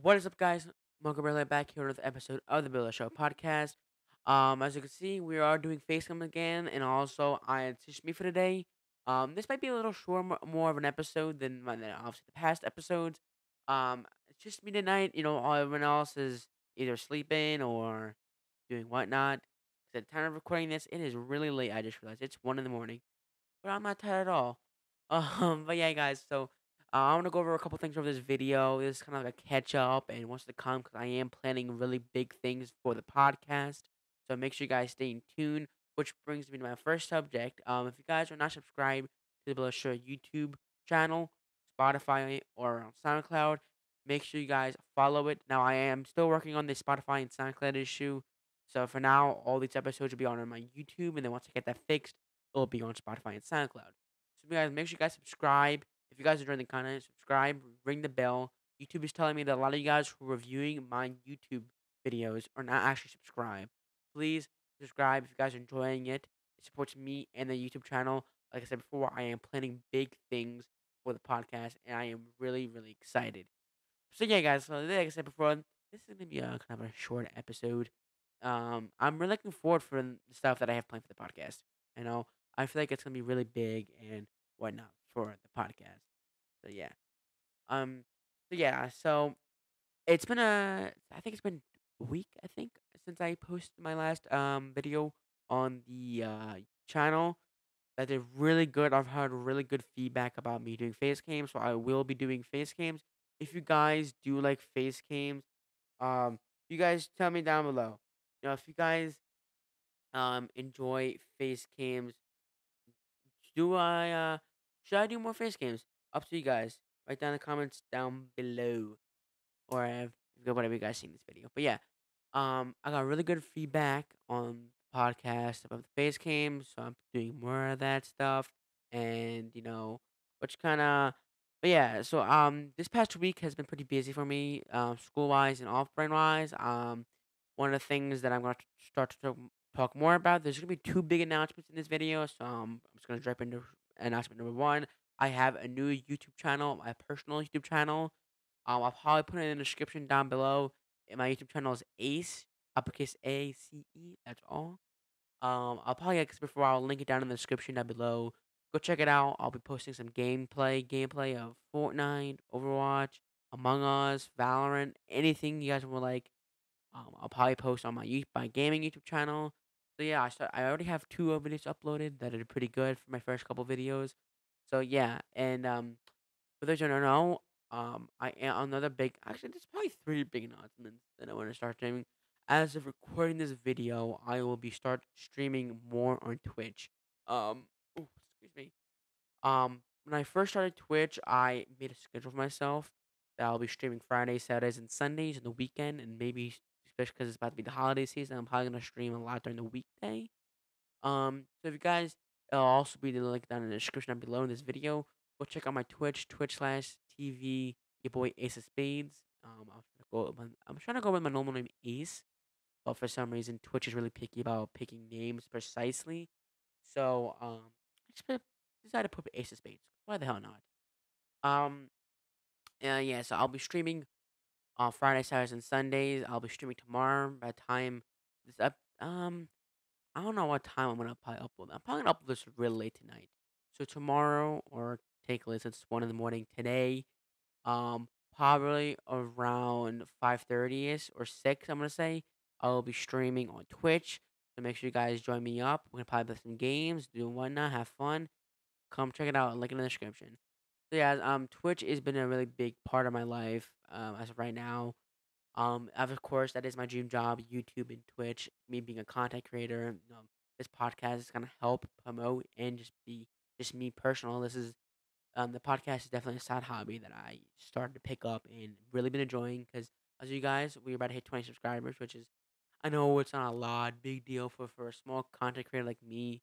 What is up, guys? Marco Barila back here with another episode of the Barila Show podcast. Um, as you can see, we are doing Facecam again, and also I just me for today. Um, this might be a little short, more of an episode than, than obviously the past episodes. Um, it's just me tonight. You know, all everyone else is either sleeping or doing whatnot. at the time of recording this, it is really late. I just realized it's one in the morning, but I'm not tired at all. Um, but yeah, guys. So uh, I want to go over a couple things over this video. This is kind of like a catch up and what's to come because I am planning really big things for the podcast. So make sure you guys stay in tune. Which brings me to my first subject. Um, if you guys are not subscribed to the Barila Show YouTube channel, Spotify, or SoundCloud, make sure you guys follow it. Now I am still working on the Spotify and SoundCloud issue. So for now, all these episodes will be on my YouTube, and then once I get that fixed, it'll be on Spotify and SoundCloud. So you guys make sure you guys subscribe. If you guys enjoying the content, subscribe, ring the bell. YouTube is telling me that a lot of you guys who are reviewing my YouTube videos are not actually subscribed. Please subscribe if you guys are enjoying it. It supports me and the YouTube channel. Like I said before, I am planning big things for the podcast, and I am really, really excited. So yeah, guys. So like I said before, this is gonna be a kind of a short episode. Um, I'm really looking forward for the stuff that I have planned for the podcast. You know, I feel like it's gonna be really big and whatnot for the podcast. So yeah. Um. So yeah. So it's been a. I think it's been a week. I think since I posted my last um video on the uh channel. That did really good. I've heard really good feedback about me doing face cams, so I will be doing face cams. If you guys do like face cams, um, you guys tell me down below. You know, if you guys um enjoy face cams, do I uh should I do more face cams? Up to you guys. Write down the comments down below, or if whatever you guys see in this video. But yeah, um, I got really good feedback on the podcast about the face cams, so I'm doing more of that stuff, and you know, which kind of. But yeah, so um, this past week has been pretty busy for me, um, school wise and off brand wise. Um, one of the things that I'm going to start to talk, more about. There's gonna be two big announcements in this video, so um, I'm just gonna drop into announcement number one. I have a new YouTube channel, my personal YouTube channel. Um, I'll probably put it in the description down below. And my YouTube channel is Ace, uppercase A C E. That's all. Um, I'll probably like before I'll link it down in the description down below. Go check it out. I'll be posting some gameplay, gameplay of Fortnite, Overwatch, Among Us, Valorant, anything you guys would like. Um, I'll probably post on my you- my gaming YouTube channel. So yeah, I start. I already have two videos uploaded that are pretty good for my first couple videos. So yeah, and um, for those who don't know, um, I am another big. Actually, there's probably three big announcements that I want to start streaming. As of recording this video, I will be start streaming more on Twitch. Um, ooh, excuse me. Um, when I first started Twitch, I made a schedule for myself that I'll be streaming Fridays, Saturdays, and Sundays in the weekend, and maybe especially because it's about to be the holiday season, I'm probably gonna stream a lot during the weekday. Um, so if you guys, it'll also be the link down in the description down below in this video. Go check out my Twitch, Twitch slash TV, your boy Ace of Spades. Um, I'm trying to go. with my- normal name Ace, but for some reason Twitch is really picky about picking names precisely. So um, I just decided to put Ace of Spades. Why the hell not? Um, uh, yeah. So I'll be streaming on Friday, Saturdays, and Sundays. I'll be streaming tomorrow. By the time this up, um, I don't know what time I'm gonna probably upload. I'm probably gonna upload this real late tonight. So tomorrow, or take a listen. It's one in the morning today. Um, probably around five thirty ish or six. I'm gonna say I'll be streaming on Twitch. So make sure you guys join me up. We're gonna probably play some games, do whatnot, have fun. Come check it out. Link in the description. So yeah, um, Twitch has been a really big part of my life. Um, as of right now, um, of course, that is my dream job, YouTube and Twitch. Me being a content creator, um, this podcast is gonna help promote and just be just me personal. This is um, the podcast is definitely a side hobby that I started to pick up and really been enjoying. Because as you guys, we're about to hit twenty subscribers, which is I know it's not a lot, big deal for for a small content creator like me.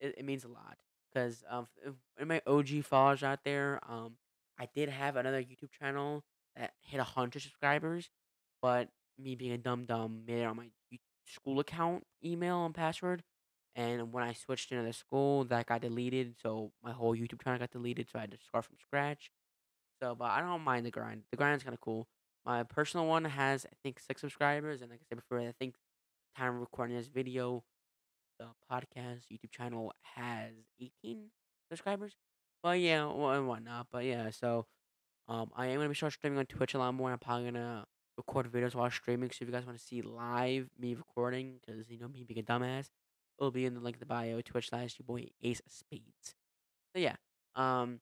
It, it means a lot because um, in my OG followers out there, um, I did have another YouTube channel that hit hundred subscribers but me being a dumb dumb made it on my school account email and password. And when I switched to another school, that got deleted. So my whole YouTube channel got deleted. So I had to start from scratch. So, but I don't mind the grind. The grind's kind of cool. My personal one has I think six subscribers, and like I said before, I think time of recording this video, the podcast YouTube channel has 18 subscribers. But yeah, and whatnot. But yeah, so um, I am gonna be start streaming on Twitch a lot more. I'm probably gonna record videos while streaming. So if you guys want to see live me recording, because you know me being a dumbass, it'll be in the link in the bio. Twitch slash your boy Ace Spades. So yeah. Um,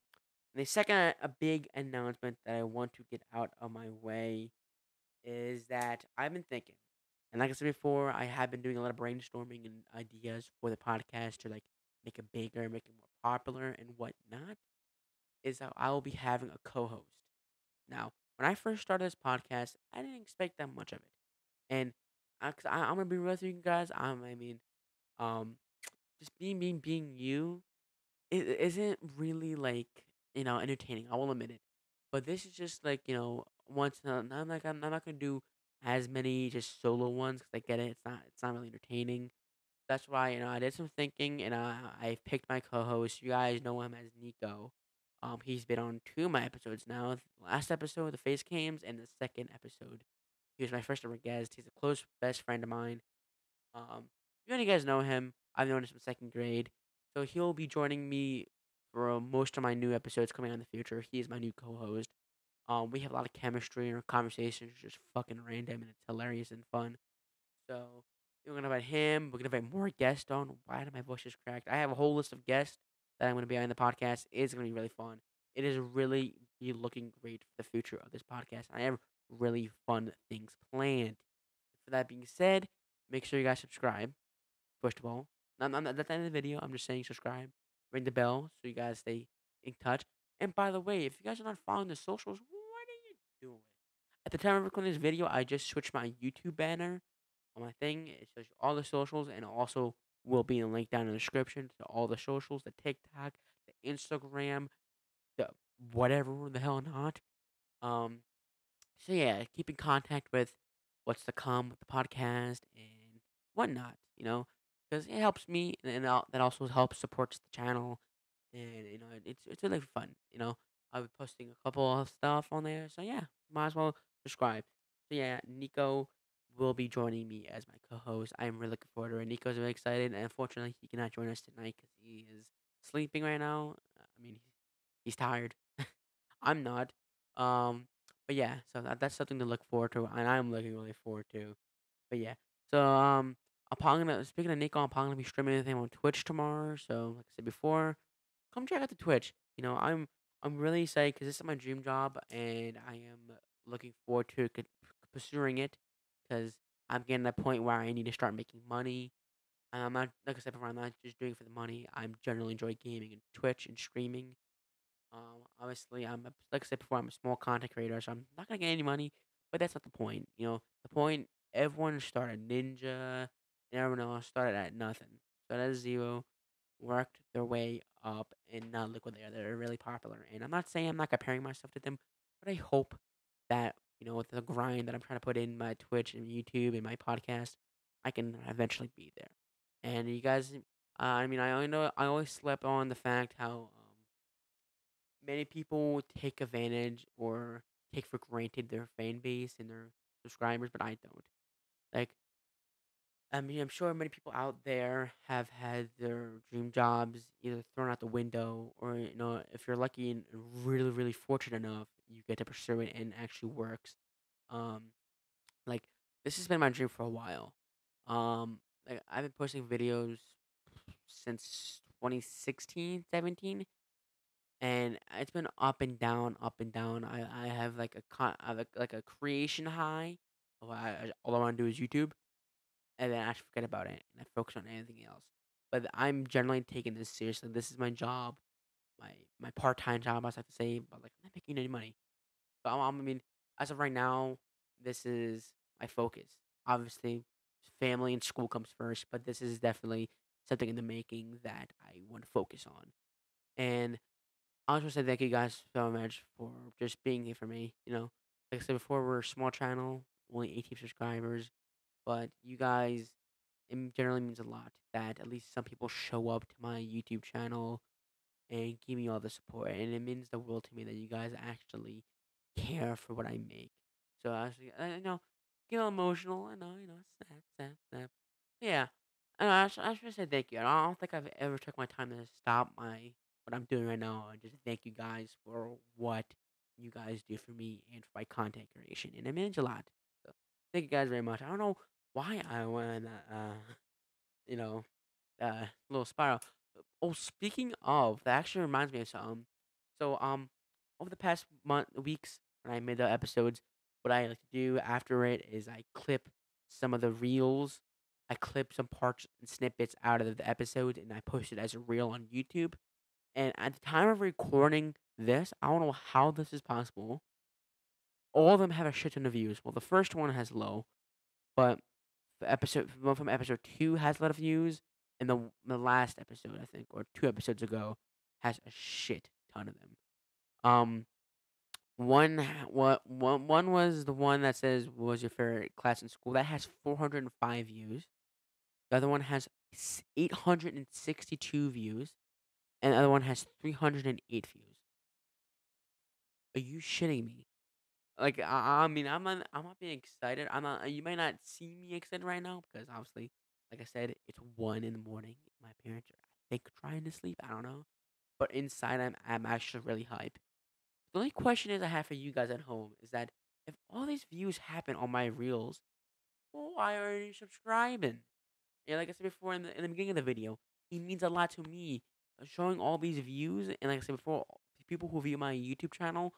the second a big announcement that I want to get out of my way is that I've been thinking, and like I said before, I have been doing a lot of brainstorming and ideas for the podcast to like make it bigger, make it more popular, and whatnot. Is that I will be having a co-host. Now, when I first started this podcast, I didn't expect that much of it, and I, 'cause I, I'm gonna be real with you guys. I'm, I mean, um, just being being being you it isn't really like you know entertaining. I will admit it, but this is just like you know once. Uh, I'm like I'm, I'm not gonna do as many just solo ones because I get it. It's not it's not really entertaining. That's why you know I did some thinking and I I picked my co-host. You guys know him as Nico. Um, he's been on two of my episodes now. The last episode, the face cams, and the second episode. He was my first ever guest. He's a close best friend of mine. Um, you any guys know him. I've known him since second grade. So he'll be joining me for most of my new episodes coming out in the future. He is my new co-host. Um, we have a lot of chemistry and our conversations are just fucking random and it's hilarious and fun. So we're gonna invite him. We're gonna invite more guests on. Why did my voice just cracked? I have a whole list of guests that I'm gonna be on the podcast. is gonna be really fun. It is really be looking great for the future of this podcast. I have really fun things planned. For that being said, make sure you guys subscribe. First of all, not, not, not at the end of the video. I'm just saying subscribe, ring the bell so you guys stay in touch. And by the way, if you guys are not following the socials, what are you doing? At the time of recording this video, I just switched my YouTube banner on my thing. It shows all the socials and also will be the link down in the description to all the socials, the TikTok, the Instagram, the whatever the hell not. Um so yeah, keep in contact with what's to come with the podcast and whatnot, you know, because it helps me and and that also helps supports the channel, and you know it's it's really fun. You know, I'll be posting a couple of stuff on there, so yeah, might as well subscribe. So yeah, Nico will be joining me as my co-host. I'm really looking forward to it. Nico's really excited, and unfortunately, he cannot join us tonight because he is sleeping right now. I mean, he's, tired. I'm not. Um, but yeah, so that, that's something to look forward to, and I'm looking really forward to. But yeah, so um, I'm gonna speaking of Nico, I'm probably gonna be streaming anything on Twitch tomorrow. So like I said before, come check out the Twitch. You know, I'm I'm really excited because this is my dream job, and I am looking forward to pursuing it because I'm getting to the point where I need to start making money. And I'm not like I said before, I'm not just doing it for the money. I'm generally enjoy gaming and Twitch and streaming. Um, obviously, I'm a, like I said before, I'm a small content creator, so I'm not gonna get any money. But that's not the point. You know, the point. Everyone started Ninja, and everyone else started at nothing. Started at zero, worked their way up, and now look where they are. They're really popular. And I'm not saying I'm not comparing myself to them, but I hope that you know with the grind that I'm trying to put in my Twitch and YouTube and my podcast, I can eventually be there. And you guys, uh, I mean, I only know I always slept on the fact how um, many people take advantage or take for granted their fan base and their subscribers, but I don't. Like, I mean, I'm sure many people out there have had their dream jobs either thrown out the window, or you know, if you're lucky and really, really fortunate enough, you get to pursue it and it actually works. Um, like this has been my dream for a while. Um, like I've been posting videos since 2016, 17 and it's been up and down, up and down. I I have like a con, I have like, like a creation high. I, I- all I want to do is YouTube, and then I actually forget about it and I focus on anything else. But I'm generally taking this seriously. This is my job, my my part time job, I have to say. But like, I'm not making any money. So I'm, I'm- I mean, as of right now, this is my focus. Obviously, family and school comes first, but this is definitely something in the making that I want to focus on. And I just want to say thank you guys so much for just being here for me. You know, like I said before, we're a small channel, only 18 subscribers, but you guys, it generally means a lot that at least some people show up to my YouTube channel and give me all the support. And it means the world to me that you guys actually care for what I make. So I was, uh, like, I know, get all emotional. I know, uh, you know, snap, snap, snap. Yeah, I I just want to say thank you. I don't think I've ever took my time to stop my what I'm doing right now and just thank you guys for what you guys do for me and for my content creation, and it means a lot. So thank you guys very much. I don't know why I went, uh, you know, uh, little spiral. Oh, speaking of, that actually reminds me of something. So, um, over the past month, weeks, when I made the episodes, what I like to do after it is I clip some of the reels. I clip some parts and snippets out of the episode, and I post it as a reel on YouTube. And at the time of recording this, I don't know how this is possible. All of them have a shit ton of views. Well, the first one has low, but episode one from episode two has a lot of views, and the the last episode I think or two episodes ago has a shit ton of them. Um, one what one one was the one that says what was your favorite class in school that has four hundred and five views. The other one has eight hundred and sixty two views, and the other one has three hundred and eight views. Are you shitting me? Like I, I mean, I'm not, I'm not being excited. I'm not. You might not see me excited right now because obviously, like I said, it's one in the morning. My parents are, I think, trying to sleep. I don't know, but inside, I'm, I'm actually really hyped. The only question is I have for you guys at home is that if all these views happen on my reels, why are you subscribing? Yeah, like I said before in the in the beginning of the video, it means a lot to me. Showing all these views and like I said before, people who view my YouTube channel,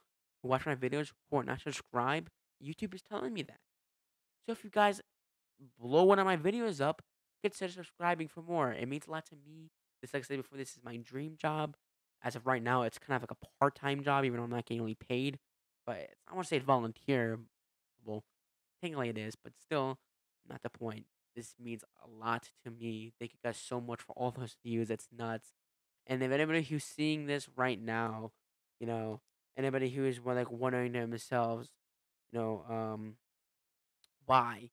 watch my videos, who are not subscribed, YouTube is telling me that. So if you guys blow one of my videos up, consider subscribing for more. It means a lot to me. This, like I said before, this is my dream job. As of right now, it's kind of like a part time job, even though I'm not getting really paid. But I want to say it's volunteer. Well, technically it is, but still, not the point. This means a lot to me. Thank you guys so much for all those views. It's nuts. And if anybody who's seeing this right now, you know, anybody who is like wondering to themselves, you know, um, why?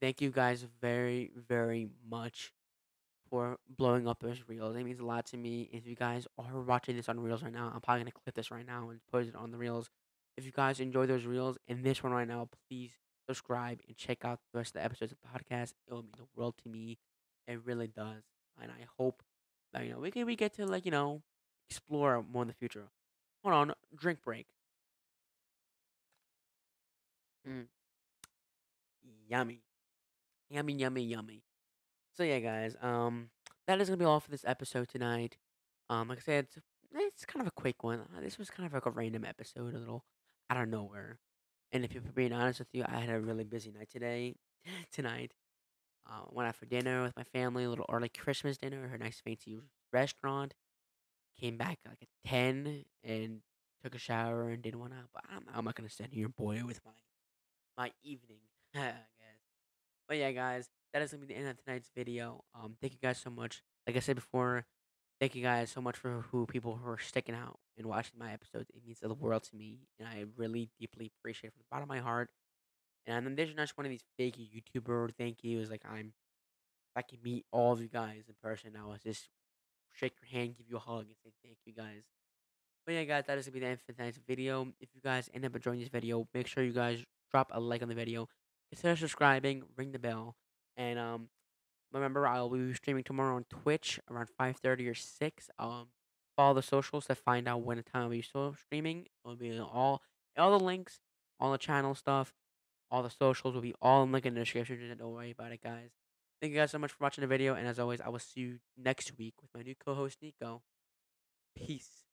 Thank you guys very, very much for blowing up those reels. It means a lot to me. If you guys are watching this on reels right now, I'm probably gonna clip this right now and post it on the reels. If you guys enjoy those reels and this one right now, please subscribe and check out the rest of the episodes of the podcast. It will mean the world to me. It really does. And I hope that you know we can we get to like, you know, explore more in the future. Hold on, drink break. Mm, yummy. Yummy, yummy, yummy. So yeah, guys. Um, that is gonna be all for this episode tonight. Um, like I said, it's, it's kind of a quick one. Uh, This was kind of like a random episode, a little out of nowhere. And if you're being honest with you, I had a really busy night today, tonight. Uh, went out for dinner with my family, a little early Christmas dinner, at a nice fancy restaurant. Came back like at ten and took a shower and did out. But I'm, I'm not gonna stand here, and boy, with my my evening, I guess. But yeah, guys, that is gonna be the end of tonight's video. Um, thank you guys so much. Like I said before, thank you guys so much for who people who are sticking out and watching my episodes. It means the world to me, and I really deeply appreciate it from the bottom of my heart. And then there's not just one of these fake YouTuber thank yous. Like I'm, if I can meet all of you guys in person, I was just shake your hand, give you a hug, and say thank you guys. But yeah, guys, that is gonna be the end for tonight's video. If you guys end up enjoying this video, make sure you guys drop a like on the video, consider subscribing, ring the bell, and um, remember I'll be streaming tomorrow on Twitch around five thirty or six. Um, follow the socials to find out when the time I'll be streaming. It'll be all all the links, all the channel stuff, all the socials will be all in link in the description. Don't worry about it, guys. Thank you guys so much for watching the video, and as always, I will see you next week with my new co-host Nico. Peace.